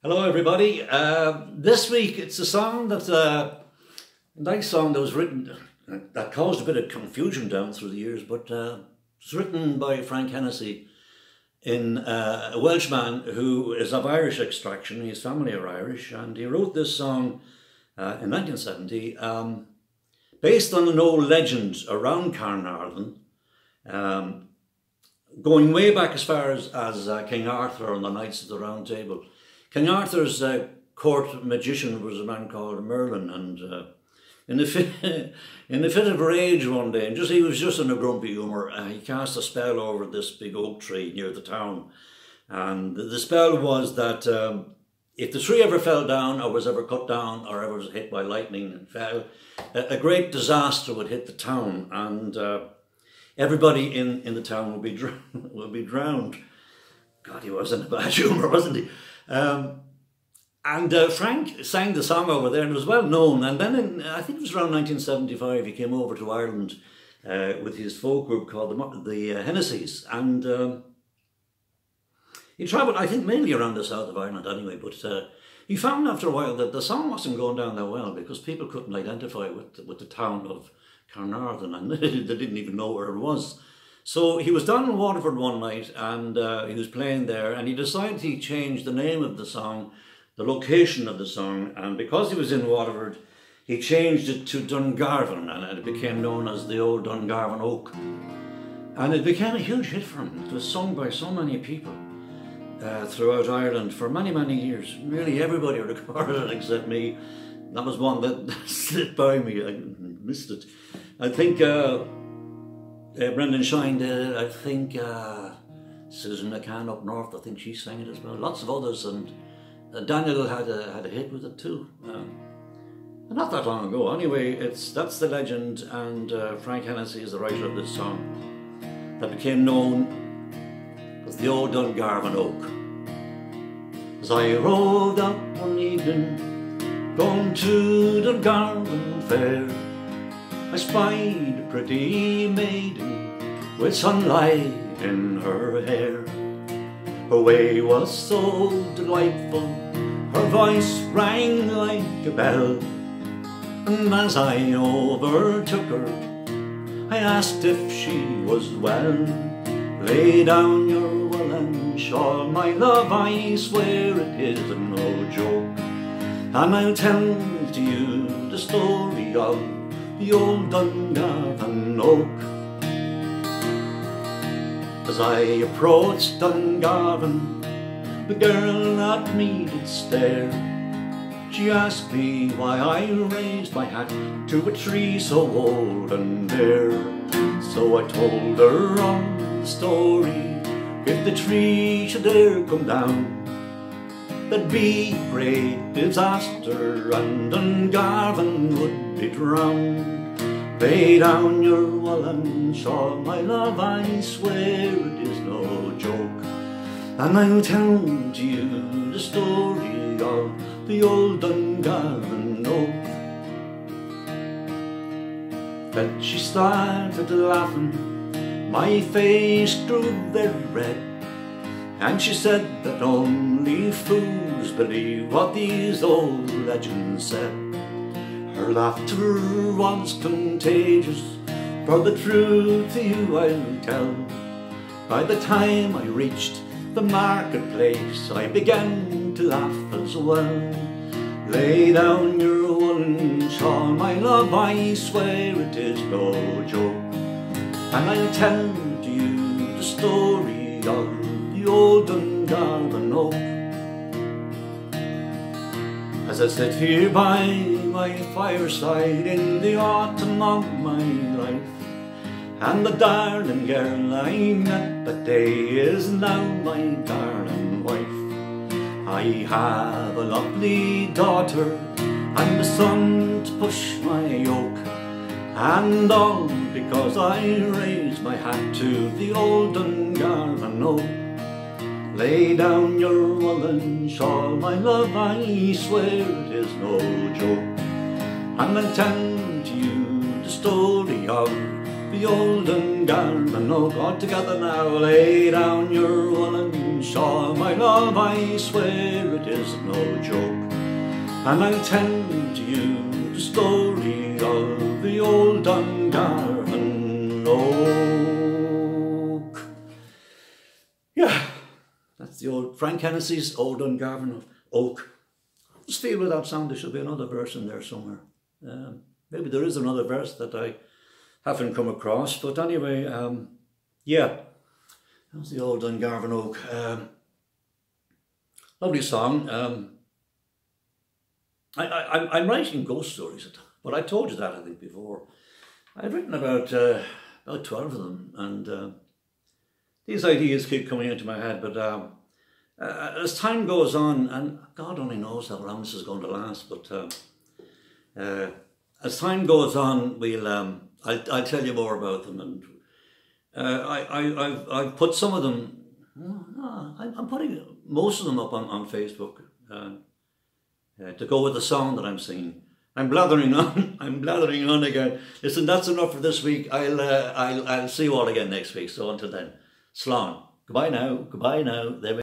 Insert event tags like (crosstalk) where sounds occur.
Hello, everybody. Uh, this week it's a song that uh, a nice song that was written that caused a bit of confusion down through the years, but uh, it's written by Frank Hennessy in uh, a Welshman who is of Irish extraction. His family are Irish, and he wrote this song uh, in 1970 um, based on an old legend around Carnarvon. Um, going way back as far as, as uh, King Arthur and the Knights of the Round Table. King Arthur's uh, court magician was a man called Merlin, and uh, in, a fit, (laughs) in a fit of rage one day, and just he was just in a grumpy humour, uh, he cast a spell over this big oak tree near the town. And the spell was that um, if the tree ever fell down, or was ever cut down, or ever was hit by lightning and fell, a, a great disaster would hit the town, and uh, everybody in, in the town would be, (laughs) will be drowned. God, he was in a bad (laughs) humour, wasn't he? Um, and uh, Frank sang the song over there and it was well known. And then in, I think it was around 1975, he came over to Ireland uh, with his folk group called the, the uh, Hennessy's. And um, he travelled, I think, mainly around the south of Ireland anyway. But uh, he found after a while that the song wasn't going down that well because people couldn't identify with, with the town of Carnarvon and (laughs) they didn't even know where it was. So he was down in Waterford one night and uh, he was playing there and he decided he changed the name of the song, the location of the song, and because he was in Waterford, he changed it to Dungarvan and it became known as the old Dungarvan Oak. And it became a huge hit for him. It was sung by so many people uh, throughout Ireland for many, many years. Really everybody (laughs) recorded it except me. That was one that (laughs) slipped by me. I missed it. I think uh, uh, Brendan Shine did it. I think uh, Susan McCann up north, I think she sang it as well. Lots of others. And uh, Daniel had a, had a hit with it too. Um, not that long ago. Anyway, it's that's the legend, and uh, Frank Hennessy is the writer of this song that became known as the Old Dungarvan Oak. As I rode up one evening, going to Dungarvan Fair, I spied a pretty maiden with sunlight in her hair. Her way was so delightful, her voice rang like a bell. And as I overtook her, I asked if she was well. Lay down your woolen shawl, my love, I swear it is no joke. And I'll tell to you the story of the old Dungarvan Oak. As I approached Dungarvan, the girl at me did stare. She asked me why I raised my hat to a tree so old and bare. So I told her on the story, if the tree should ever come down, there'd be great disaster and Dungarvan would be drowned. Lay down your woolen shawl, my love, I swear it is no joke. And I'll tell to you the story of the old Dungarvan Oak. Then she started laughing, my face grew very red. And she said that only fools believe what these old legends said. Her laughter was contagious, for the truth to you I'll tell. By the time I reached the marketplace, I began to laugh as well. Lay down your woolen shawl, my love, I swear it is no joke. And I'll tell to you the story of the old Dungarvan Oak. As I sit here by my fireside in the autumn of my life, and the darling girl I met that day is now my darling wife. I have a lovely daughter and a son to push my yoke, and all because I raised my hat to the old Dungarvan Oak. Lay down your woolen shawl, my love, I swear it is no joke. And I'll tell to you the story of the old Dungarvan oh oak. All together now, lay down your woolen shawl, my love, I swear it is no joke. And I'll tell to you Frank Hennessy's old Dungarvan oak. I just feel with that sound there should be another verse in there somewhere. Um, maybe there is another verse that I haven't come across, but anyway, um, yeah, that's the old Dungarvan oak. Um, lovely song. Um, I, I, I'm writing ghost stories, but I told you that I think before. I've written about uh, about twelve of them, and uh, these ideas keep coming into my head. But um, uh, as time goes on, and God only knows how long this is going to last, but uh, uh, as time goes on, we'll um, I'll, I'll tell you more about them, and uh, I, I I've, I've put some of them. No, I'm putting most of them up on on Facebook uh, to go with the song that I'm singing. I'm blathering on. (laughs) I'm blathering on again. Listen, that's enough for this week. I'll uh, I'll I'll see you all again next week. So until then, slán. Goodbye now. Goodbye now. There we